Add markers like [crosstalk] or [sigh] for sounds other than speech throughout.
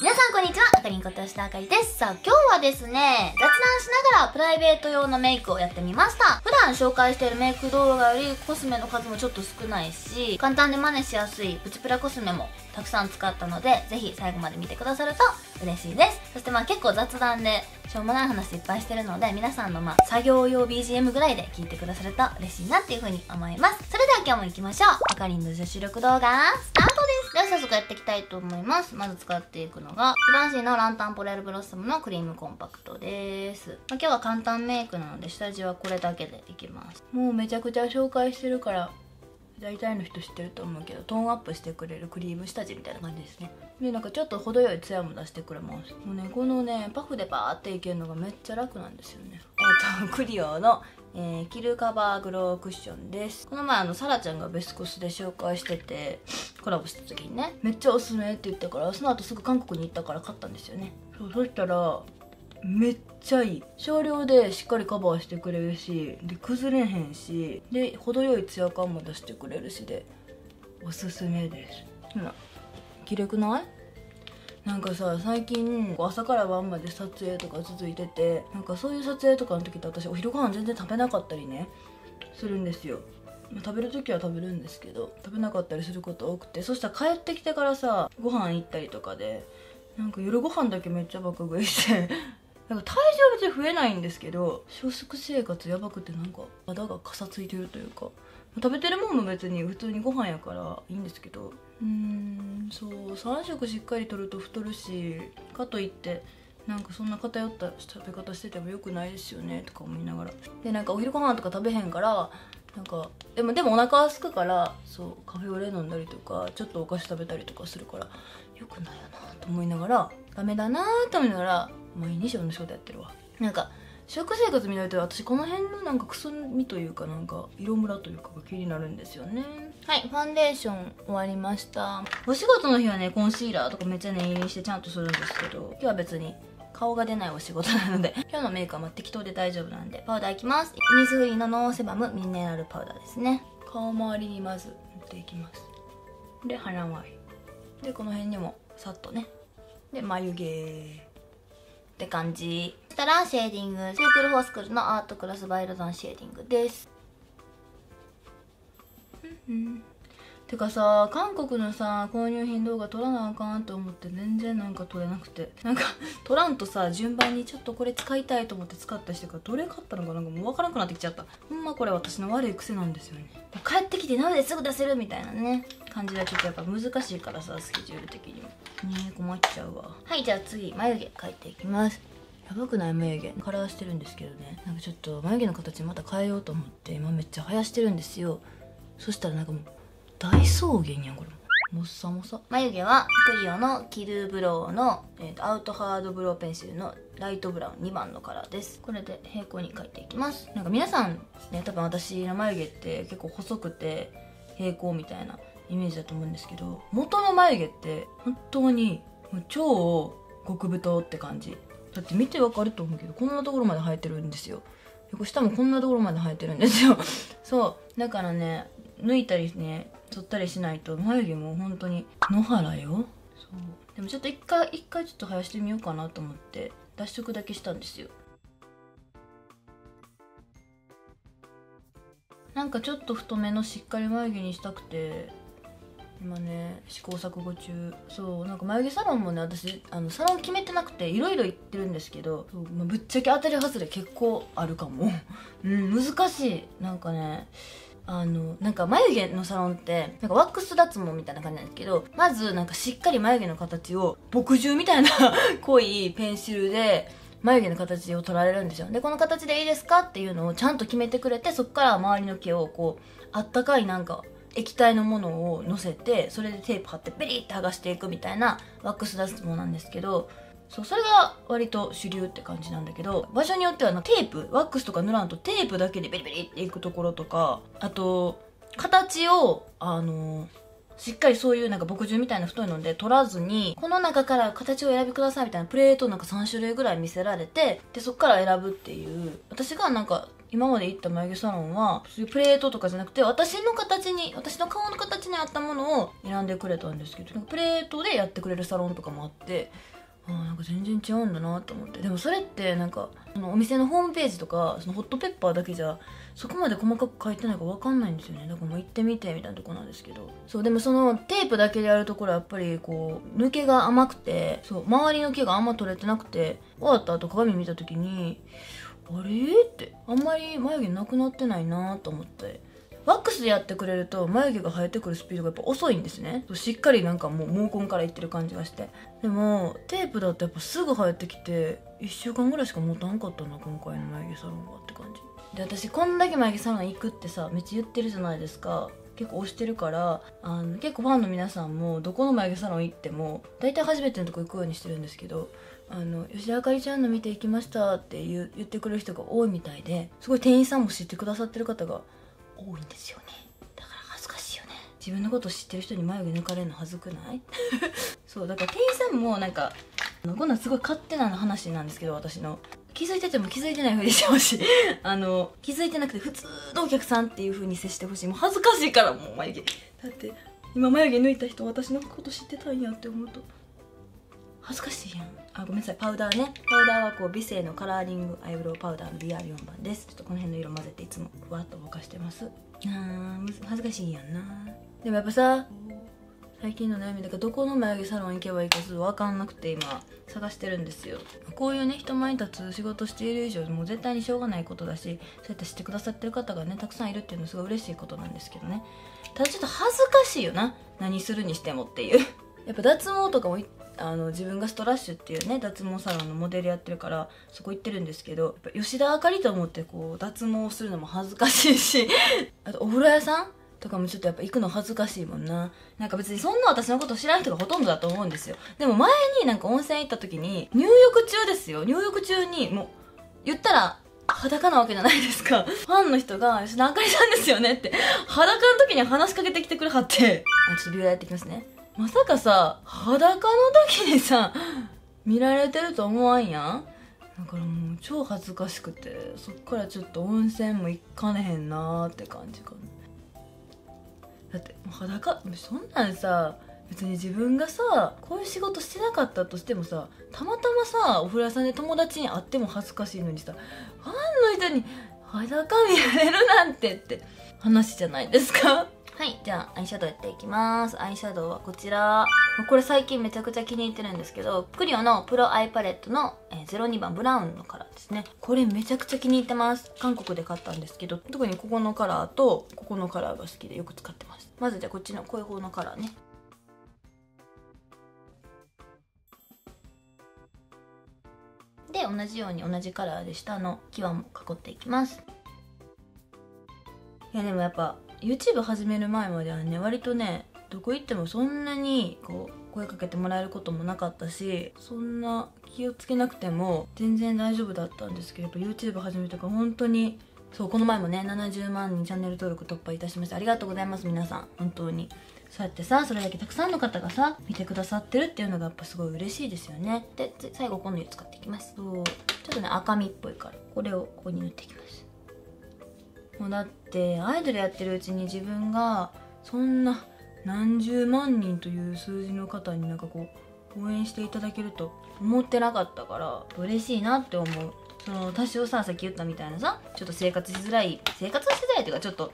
皆さんこんにちは、あかりんこと吉田あかりです。さあ、今日はですね、雑談しながらプライベート用のメイクをやってみました。普段紹介しているメイク動画よりコスメの数もちょっと少ないし、簡単で真似しやすいプチプラコスメもたくさん使ったので、ぜひ最後まで見てくださると嬉しいです。そしてまあ結構雑談でしょうもない話いっぱいしてるので、皆さんのまあ作業用 BGM ぐらいで聞いてくださると嬉しいなっていう風に思います。それでは今日も行きましょう。あかりんの女子力動画、スタートです。では早速やっていきたいと思います。まず使っていくのが、フランシーのランタンポレールブロッサムのクリームコンパクトです。まあ、今日は簡単メイクなので、下地はこれだけでいきます。もうめちゃくちゃ紹介してるから、大体の人知ってると思うけどトーンアップしてくれるクリーム下地みたいな感じですね。でなんかちょっと程よいツヤも出してくれます。もうねこのねパフでバーっていけるのがめっちゃ楽なんですよね。えっとクリオのえー、キルカバーグロークッションです。この前あのサラちゃんがベスコスで紹介しててコラボした時にねめっちゃおすすめって言ったからその後すぐ韓国に行ったから買ったんですよね。そうそしたらめっちゃいい。少量でしっかりカバーしてくれるしで崩れへんしで程よいツヤ感も出してくれるしでおすすめです。ほら綺麗くない？なんかさ最近朝から晩まで撮影とか続いててなんかそういう撮影とかの時って私お昼ご飯全然食べなかったりねするんですよ。食べる時は食べるんですけど食べなかったりすること多くてそしたら帰ってきてからさご飯行ったりとかでなんか夜ご飯だけめっちゃ爆食いしてなんか体重は別に増えないんですけど少食生活やばくてなんか肌がかさついてるというか食べてるもんも別に普通にご飯やからいいんですけどうーんそう3食しっかりとると太るしかといってなんかそんな偏った食べ方しててもよくないですよねとか思いながら。でなんかお昼ご飯とか食べへんからなんかでもでもお腹は空くからそうカフェオレ飲んだりとかちょっとお菓子食べたりとかするからよくないよなと思いながらダメだなと思いながら毎日同じ仕事やってるわ。なんか食生活見られて私この辺のなんかくすみというかなんか色ムラというかが気になるんですよね。はいファンデーション終わりました。お仕事の日はねコンシーラーとかめっちゃ念入りにしてちゃんとするんですけど今日は別に顔が出ないお仕事なので [laughs] 今日のメイクはまあ適当で大丈夫なんでパウダーいきます。イニスフリーのノーセバムミネラルパウダーですね。顔周りにまず塗っていきます。で鼻周りでこの辺にもさっとね。で眉毛。って感じ。そしたらシェーディング。 too cool for schoolのアートクラスバイロダンシェーディングです。うんうんてかさ韓国のさ購入品動画撮らなあかんと思って全然なんか撮れなくて。なんか [laughs] 撮らんとさ順番にちょっとこれ使いたいと思って使った人がどれ買ったのかなんかもう分からなくなってきちゃった。ほんまこれ私の悪い癖なんですよね。帰ってきてなのですぐ出せるみたいなね。感じはちょっとやっぱ難しいからさスケジュール的にも。ね困っちゃうわ。はいじゃあ次眉毛描いていきます。やばくない眉毛。カラーしてるんですけどね。なんかちょっと眉毛の形また変えようと思って今めっちゃ生やしてるんですよ。そしたらなんかもう大草原やんこれ。もっさもさ。眉毛はクリオのキルブローの、えーとアウトハードブローペンシルのライトブラウン2番のカラーです。これで平行に描いていきます。なんか皆さんね多分私の眉毛って結構細くて平行みたいなイメージだと思うんですけど元の眉毛って本当に超極太って感じ。だって見てわかると思うけどこんなところまで生えてるんですよ。下もこんなところまで生えてるんですよ。[laughs] そう。だからね抜いたりね剃ったりしないと眉毛も本当に野原よ。そう。でもちょっと一回一回ちょっと生やしてみようかなと思って脱色だけしたんですよ。なんかちょっと太めのしっかり眉毛にしたくて今ね試行錯誤中。そうなんか眉毛サロンもね私あのサロン決めてなくていろいろ行ってるんですけどまあぶっちゃけ当たり外れ結構あるかも。うん難しい。なんかねあのなんか眉毛のサロンってなんかワックス脱毛みたいな感じなんですけどまずなんかしっかり眉毛の形を墨汁みたいな [laughs] 濃いペンシルで眉毛の形を取られるんですよ。でこの形でいいですかっていうのをちゃんと決めてくれてそこから周りの毛をこうあったかいなんか液体のものをのせてそれでテープ貼ってペリッて剥がしていくみたいなワックス脱毛なんですけどそうそれが割と主流って感じなんだけど場所によってはなテープワックスとか塗らんとテープだけでベリベリっていくところとかあと形をあのしっかりそういうなんか墨汁みたいな太いので取らずにこの中から形を選びくださいみたいなプレートなんか3種類ぐらい見せられてでそこから選ぶっていう。私がなんか今まで行った眉毛サロンはそういうプレートとかじゃなくて私の形に私の顔の形に合ったものを選んでくれたんですけどプレートでやってくれるサロンとかもあってあなんか全然違うんだなと思って。でもそれってなんかそのお店のホームページとかそのホットペッパーだけじゃそこまで細かく書いてないか分かんないんですよね。だからもう行ってみてみたいなとこなんですけど。そうでもそのテープだけでやるところはやっぱりこう抜けが甘くてそう周りの毛があんま取れてなくて終わった後鏡見た時にあれ？ってあんまり眉毛なくなってないなと思って。ワックスでやってくれると眉毛が生えてくるスピードがやっぱ遅いんですね。しっかりなんかもう毛根からいってる感じがして。でもテープだとやっぱすぐ生えてきて1週間ぐらいしか持たんかったな今回の眉毛サロンはって感じ。で私こんだけ眉毛サロン行くってさめっちゃ言ってるじゃないですか。結構推してるからあの結構ファンの皆さんもどこの眉毛サロン行っても大体初めてのとこ行くようにしてるんですけどあの吉田あかりちゃんの見ていきましたって言言ってくれる人が多いみたいですごい店員さんも知ってくださってる方が多いんですよね。だから恥ずかしいよね。自分のこと知ってる人に眉毛抜かれるの恥ずくない？[laughs] そうだから店員さんもなんかこんなんすごい勝手な話なんですけど私の。気づいてても気づいてないふうにしてほしい。[laughs] あの気づいてなくて普通のお客さんっていうふうに接してほしい。もう恥ずかしいからもう眉毛。だって今眉毛抜いた人私のこと知ってたんやって思うと。恥ずかしいやん。あごめんなさい。パウダーね。パウダーはこう美声のカラーリングアイブロウパウダーの BR4 番です。ちょっとこの辺の色混ぜていつもふわっとぼかしてます。あー恥ずかしいやんな。でもやっぱさ最近の悩みだからどこの眉毛サロン行けばいいかちょっと分かんなくて今探してるんですよ。こういうね人前に立つ仕事している以上もう絶対にしょうがないことだしそうやって知ってくださってる方がねたくさんいるっていうのはすごい嬉しいことなんですけどね。ただちょっと恥ずかしいよな。何するにしてもっていう。やっぱ脱毛とかもあの自分がストラッシュっていうね脱毛サロンのモデルやってるからそこ行ってるんですけどやっぱ吉田あかりと思ってこう脱毛するのも恥ずかしいしあとお風呂屋さんとかもちょっとやっぱ行くの恥ずかしいもんななんか別にそんな私のこと知らない人がほとんどだと思うんですよでも前になんか温泉行った時に入浴中ですよ入浴中にもう言ったら裸なわけじゃないですか。ファンの人が、吉田あかりさんですよねって、裸の時に話しかけてきてくれはって、あ、ちょっとビューやってきますね。まさかさ、裸の時にさ、見られてると思わんやん？だからもう超恥ずかしくて、そっからちょっと温泉も行かねへんなーって感じかな。だってもう裸そんなんさ別に自分がさこういう仕事してなかったとしてもさたまたまさお風呂屋さんで友達に会っても恥ずかしいのにさファンの人に裸見られるなんてって話じゃないですか？はい。じゃあ、アイシャドウやっていきます。アイシャドウはこちら。これ最近めちゃくちゃ気に入ってるんですけど、クリオのプロアイパレットの、02番ブラウンのカラーですね。これめちゃくちゃ気に入ってます。韓国で買ったんですけど、特にここのカラーと、ここのカラーが好きでよく使ってます。まずじゃあこっちのこういう方のカラーね。で、同じように同じカラーで下の際も囲っていきます。いやでもやっぱ YouTube 始める前まではね割とねどこ行ってもそんなにこう声かけてもらえることもなかったしそんな気をつけなくても全然大丈夫だったんですけれど YouTube 始めたから本当にそうこの前もね70万人チャンネル登録突破いたしましたありがとうございます皆さん。本当に。そうやってさそれだけたくさんの方がさ見てくださってるっていうのがやっぱすごい嬉しいですよね。で最後この色使っていきます。そうちょっとね赤みっぽいからこれをここに塗っていきます。もうだってアイドルやってるうちに自分がそんな何十万人という数字の方になんかこう応援していただけると思ってなかったから嬉しいなって思う。その多少ささっき言ったみたいなさちょっと生活しづらい生活しづらいっていうかちょっと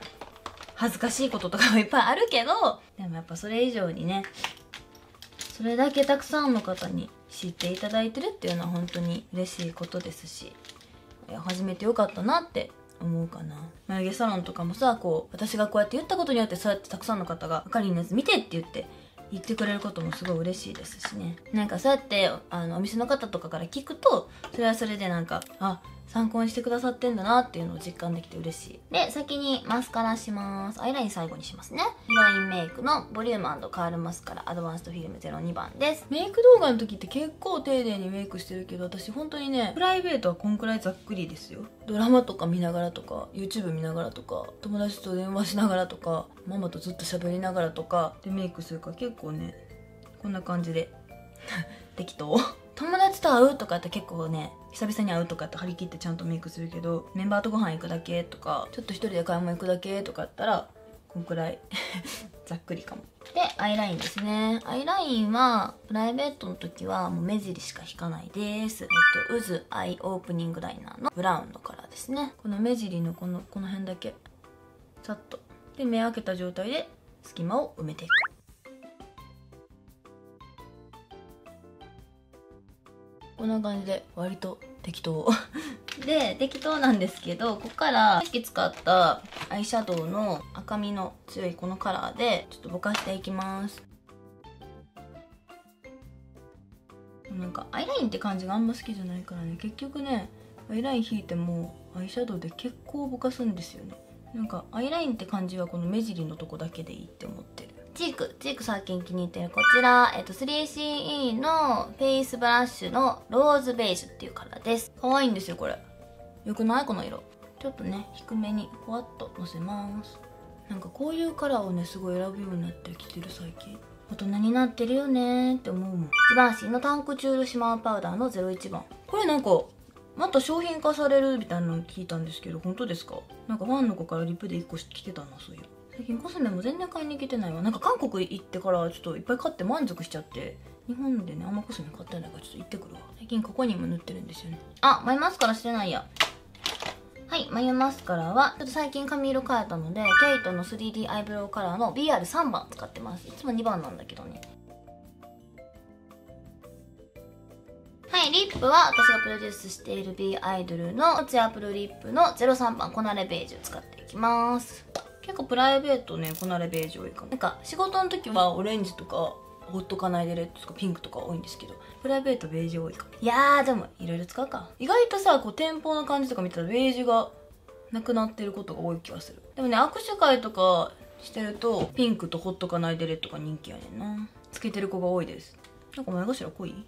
恥ずかしいこととかも [laughs] いっぱいあるけどでもやっぱそれ以上にねそれだけたくさんの方に知っていただいてるっていうのは本当に嬉しいことですし始めてよかったなって思うかな。眉毛サロンとかもさこう私がこうやって言ったことによってそうやってたくさんの方が「あかりのやつ見て」って言って言ってくれることもすごい嬉しいですしね。なんかそうやってあのお店の方とかから聞くとそれはそれでなんかあ参考にしてくださってんだなっていうのを実感できて嬉しい。で先にマスカラします。アイライン最後にしますね。ヒロインメイクのボリュームカールマスカラアドバンストフィルム02番です。メイク動画の時って結構丁寧にメイクしてるけど私本当にねプライベートはこんくらいざっくりですよ。ドラマとか見ながらとか YouTube 見ながらとか友達と電話しながらとかママとずっと喋りながらとかでメイクするから結構ねこんな感じで。[laughs] 適当。友達と会う？とかって結構ね久々に会うとかって張り切ってちゃんとメイクするけどメンバーとご飯行くだけ？とかちょっと一人で買い物行くだけ？とかやったらこんくらい [laughs] ざっくりかも。でアイラインですね。アイラインはプライベートの時はもう目尻しか引かないです。えっと渦アイオープニングライナーのブラウンのカラーですね。この目尻のこのこの辺だけ。さっとで目開けた状態で隙間を埋めていくこんな感じで割と適当。で適当なんですけどここからさっき使ったアイシャドウの赤みの強いこのカラーでちょっとぼかしていきます。なんかアイラインって感じがあんま好きじゃないからね。結局ねアイライン引いてもアイシャドウで結構ぼかすんですよね。なんかアイラインって感じはこの目尻のとこだけでいいって思ってる。チークチーク最近気に入ってるこちら、えっと、3CE のフェイスブラッシュのローズベージュっていうカラーです。可愛いんですよこれ。よくないこの色。ちょっとね低めにふわっとのせます。なんかこういうカラーをねすごい選ぶようになってきてる最近。大人になってるよねって思うもん。ジバンシーのタンクチュールシマーパウダーの01番これなんかまた商品化されるみたいなの聞いたんですけど本当ですか？なんかファンの子からリプで1個来てたなそういう最近コスメも全然買いに行けてないわ。なんか韓国行ってからちょっといっぱい買って満足しちゃって。日本でねあんまコスメ買ってないからちょっと行ってくるわ。最近ここにも塗ってるんですよね。あ眉マスカラしてないや。はい眉マスカラはちょっと最近髪色変えたのでケイトの 3D アイブロウカラーの BR3 番使ってます。いつも2番なんだけどね。はい、リップは私がプロデュースしている B アイドルのツヤプルリップの03番こなれベージュ使っていきます。結構プライベートねこなれベージュ多いかも。なんか仕事の時はオレンジとかほっとかないでレッドとかピンクとか多いんですけどプライベートベージュ多いかも。いやーでもいろいろ使うか。意外とさこう店舗の感じとか見たらベージュがなくなってることが多い気がする。でもね握手会とかしてるとピンクとほっとかないでレッドが人気やねんな。つけてる子が多いです。なんか前頭濃い？い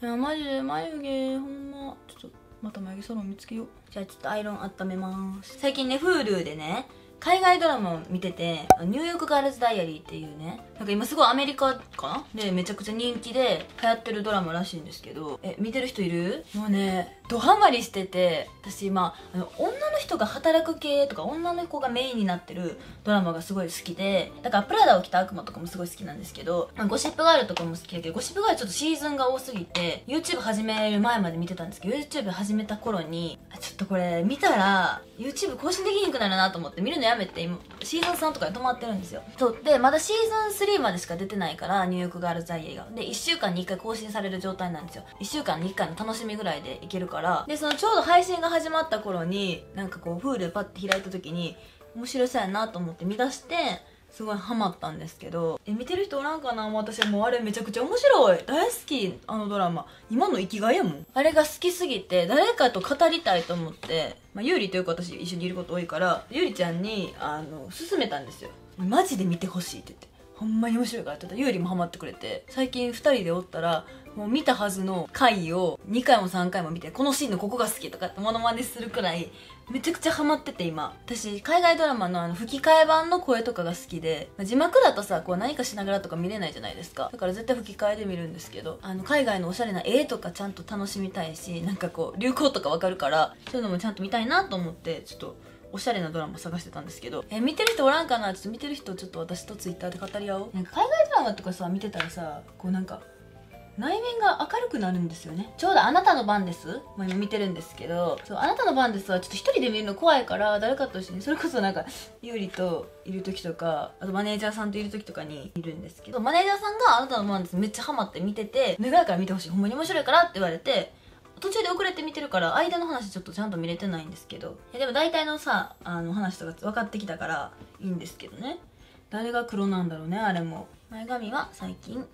やマジで眉毛ほんま。ちょっとまた眉毛サロン見つけよう。じゃあちょっとアイロン温めます。最近ね Hulu でね海外ドラマを見てて「ニューヨークガールズ・ダイアリー」っていうねなんか今すごいアメリカかな？でめちゃくちゃ人気で流行ってるドラマらしいんですけど。え見てる人いる？もうねドハマりしてて私まあの女の人が働く系とか女の子がメインになってるドラマがすごい好きでだからプラダを着た悪魔とかもすごい好きなんですけどゴシップガールとかも好きだけどゴシップガールちょっとシーズンが多すぎて YouTube 始める前まで見てたんですけど YouTube 始めた頃にちょっとこれ見たら YouTube 更新できなくなるなと思って見るのやめて今シーズン3とかで止まってるんですよ。そうでまだシーズン3までしか出てないからニューヨークガールズダイエがで1週間に1回更新される状態なんですよ。1週間に1回の楽しみぐらいでいけるからでそのちょうど配信が始まった頃になんかこう Hulu パッて開いた時に面白そうやなと思って見出してすごいハマったんですけどえ見てる人おらんかな？私はもうあれめちゃくちゃ面白い。大好きあのドラマ。今の生きがいやもん。あれが好きすぎて誰かと語りたいと思って、まあ、ゆうりというか私一緒にいること多いからゆりちゃんにあの勧めたんですよ。マジで見てほしいって言って。ほんまに面白いからって言ったらゆうりもハマってくれて最近2人でおったらもう見たはずの回を2回も3回も見てこのシーンのここが好きとかってモノマネするくらいめちゃくちゃハマってて今。私海外ドラマのあの吹き替え版の声とかが好きで。字幕だとさこう何かしながらとか見れないじゃないですか。だから絶対吹き替えで見るんですけどあの海外のおしゃれな絵とかちゃんと楽しみたいしなんかこう流行とかわかるからそういうのもちゃんと見たいなと思ってちょっとおしゃれなドラマ探してたんですけど。え見てる人おらんかな？ちょっと見てる人ちょっと私とツイッターで語り合おう。なんか海外ドラマとかさ見てたらさこうなんか内面が明るくなるんですよね。ちょうど「あなたの番です」もう今見てるんですけど。そう「あなたの番です」はちょっと一人で見るの怖いから誰かと一緒にそれこそなんかゆうりといる時とかあとマネージャーさんといる時とかにいるんですけど。マネージャーさんが「あなたの番です」めっちゃハマって見てて「願いから見てほしい。ほんまに面白いから」って言われて途中で遅れて見てるから間の話ちょっとちゃんと見れてないんですけど。いやでも大体のさあの話とか分かってきたからいいんですけどね。誰が黒なんだろうねあれも。前髪は最近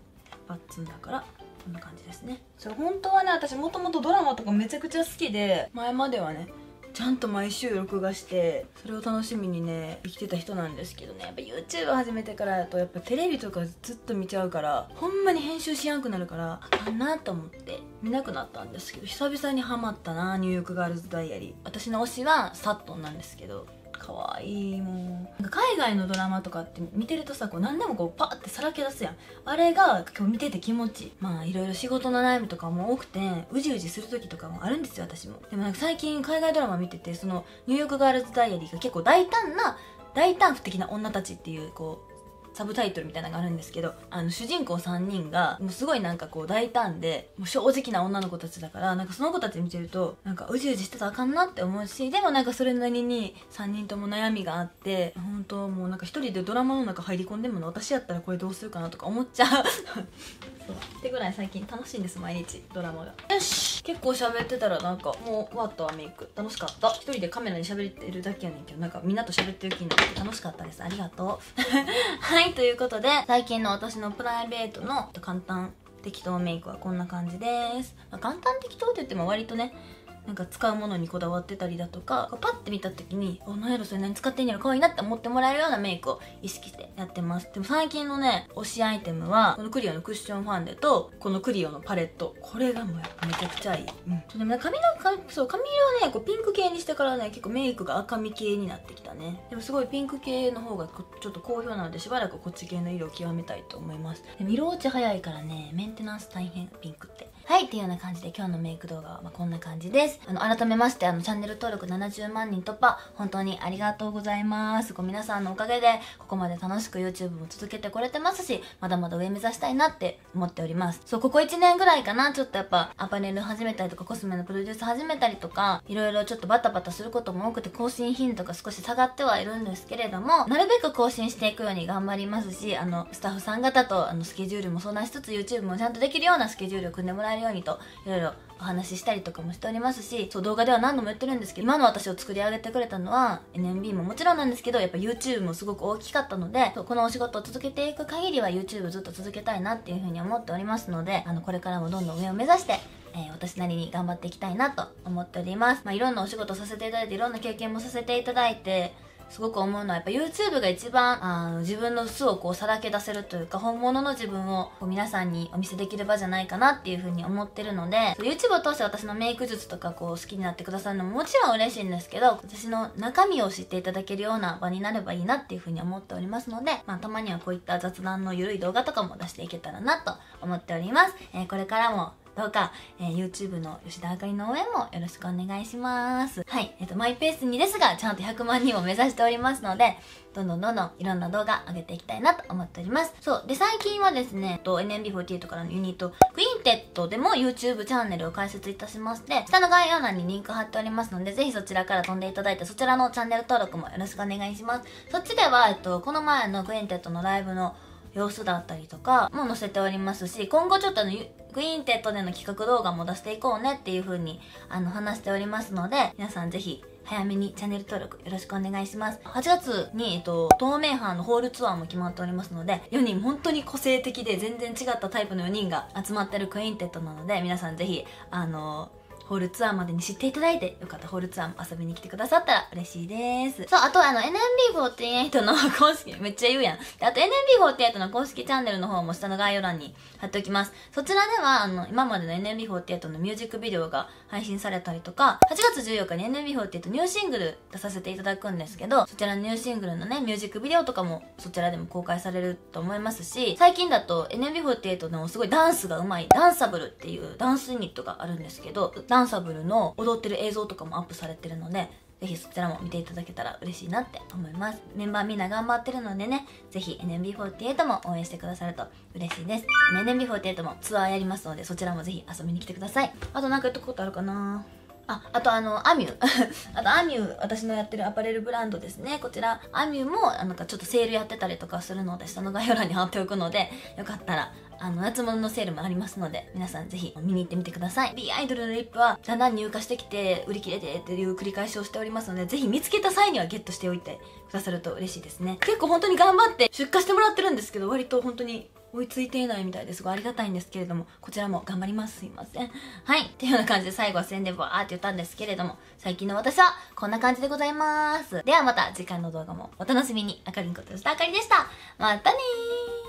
バッツンだから。こんな感じですね。そう本当はね私もともとドラマとかめちゃくちゃ好きで前まではねちゃんと毎週録画してそれを楽しみにね生きてた人なんですけどね。やっぱ YouTube 始めてからやとやっぱテレビとかずっと見ちゃうからほんまに編集しやんくなるからあかんなと思って見なくなったんですけど久々にハマったなニューヨークガールズダイアリー。私の推しはサットンなんですけどかわいいもうなんか海外のドラマとかって見てるとさこう何でもこうパッてさらけ出すやん。あれが今日見てて気持ちいい。まあいろいろ仕事の悩みとかも多くてうじうじする時とかもあるんですよ私も。でもなんか最近海外ドラマ見ててそのニューヨークガールズダイアリーが結構大胆な大胆不敵な女たちっていうこうサブタイトルみたいなのがあるんですけどあの主人公3人がもうすごいなんかこう大胆でもう正直な女の子たちだからなんかその子たち見てるとなんかうじうじしてたらあかんなって思うしでもなんかそれなりに3人とも悩みがあって本当もうなんか一人でドラマの中入り込んでもの私やったらこれどうするかなとか思っちゃう。[laughs] そう。ってぐらい最近楽しいんです毎日。ドラマが。よし。結構喋ってたらなんかもう終わったわメイク。楽しかった。一人でカメラに喋ってるだけやねんけどなんかみんなと喋ってる気になって楽しかったです。ありがとう。[laughs] はいということで最近の私のプライベートの簡単適当メイクはこんな感じです、まあ、簡単適当って言っても割とねなんか使うものにこだわってたりだとかパッて見た時に「お何やろそれ何使ってんやろ可愛いな」って思ってもらえるようなメイクを意識してやってます。でも最近のね推しアイテムはこのクリオのクッションファンデとこのクリオのパレット。これがもうめちゃくちゃいい、うん、でもね髪の髪そう髪色をねこうピンク系にしてからね結構メイクが赤み系になってきたね。でもすごいピンク系の方がちょっと好評なのでしばらくこっち系の色を極めたいと思います。でも色落ち早いからねメンテナンス大変ピンクってはいっていうような感じで今日のメイク動画はまこんな感じです。あの改めましてあのチャンネル登録70万人突破本当にありがとうございます。ご皆さんのおかげでここまで楽しく YouTube も続けてこれてますしまだまだ上目指したいなって思っております。そうここ1年ぐらいかな。ちょっとやっぱアパレル始めたりとかコスメのプロデュース始めたりとかいろいろちょっとバタバタすることも多くて更新頻度が少し下がってはいるんですけれどもなるべく更新していくように頑張りますしあのスタッフさん方とあのスケジュールも相談しつつ YouTube もちゃんとできるようなスケジュールを組んでもらえるようにといろいろお話ししたりとかもしておりますしそう動画では何度も言ってるんですけど今の私を作り上げてくれたのは NMB ももちろんなんですけどやっぱ YouTube もすごく大きかったのでこのお仕事を続けていく限りは YouTube ずっと続けたいなっていうふうに思っておりますのであのこれからもどんどん上を目指してえー、私なりに頑張っていきたいなと思っております。まあ、いろんなお仕事させていただいて、いろんな経験もさせていただいて、すごく思うのはやっぱ YouTube が一番あの自分の素をこうさらけ出せるというか本物の自分をこう皆さんにお見せできる場じゃないかなっていうふうに思ってるので YouTube を通して私のメイク術とかこう好きになってくださるのももちろん嬉しいんですけど私の中身を知っていただけるような場になればいいなっていうふうに思っておりますので、まあ、たまにはこういった雑談の緩い動画とかも出していけたらなと思っております、えー、これからもどうか、えー、YouTube の吉田あかりの応援もよろしくお願いします。はい。えっ、ー、と、マイペースにですが、ちゃんと100万人を目指しておりますので、どんどんどんどんいろんな動画上げていきたいなと思っております。そう。で、最近はですね、と NMB48 からのユニット、クインテットでも YouTube チャンネルを開設いたしまして、下の概要欄にリンク貼っておりますので、ぜひそちらから飛んでいただいて、そちらのチャンネル登録もよろしくお願いします。そっちでは、えっと、この前のクインテットのライブの様子だったりとかも載せておりますし今後ちょっとあのクインテットでの企画動画も出していこうねっていう風にあの話しておりますので皆さんぜひ早めにチャンネル登録よろしくお願いします。8月に、えっと、東名阪のホールツアーも決まっておりますので、4人本当に個性的で全然違ったタイプの4人が集まってるクインテットなので、皆さんぜひ、あのホールツアーまでに知っていただいて、よかったホールツアーも遊びに来てくださったら嬉しいです。そう、あとあの NMB48 の公式、めっちゃ言うやん。あと NMB48 の公式チャンネルの方も下の概要欄に貼っておきます。そちらでは、あの、今までの NMB48 のミュージックビデオが配信されたりとか、8月14日に NMB48 ニューシングル出させていただくんですけど、そちらのニューシングルのね、ミュージックビデオとかもそちらでも公開されると思いますし、最近だと NMB48 のすごいダンスが上手い、ダンサブルっていうダンスユニットがあるんですけど、ダンサブルの踊ってる映像とかもアップされてるので、ぜひそちらも見ていただけたら嬉しいなって思います。メンバーみんな頑張ってるのでね、ぜひ NMB48 も応援してくださると嬉しいです。NMB48 もツアーやりますので、そちらもぜひ遊びに来てください。あとなんか言ったことあるかな？あ、あとあの、アミュ [laughs] あとアミュー私のやってるアパレルブランドですね。こちら、アミューも、なんかちょっとセールやってたりとかするので、下の概要欄に貼っておくので、よかったら、あの、夏物のセールもありますので、皆さんぜひ見に行ってみてください。B アイドルのリップは、だんだん入荷してきて、売り切れてっていう繰り返しをしておりますので、ぜひ見つけた際にはゲットしておいてくださると嬉しいですね。結構本当に頑張って出荷してもらってるんですけど、割と本当に追いついていないみたいですごいありがたいんですけれども、こちらも頑張ります。すいません。[laughs] はい。っていうような感じで最後は宣伝バーって言ったんですけれども、最近の私はこんな感じでございます。ではまた次回の動画もお楽しみに。あかりんこと吉田あかりでした。またねー